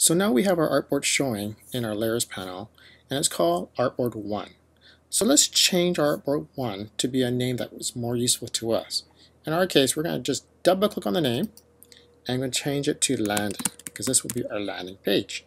So now we have our artboard showing in our layers panel and it's called artboard 1. So let's change artboard 1 to be a name that was more useful to us. In our case we're going to just double click on the name and I'm going to change it to landing because this will be our landing page.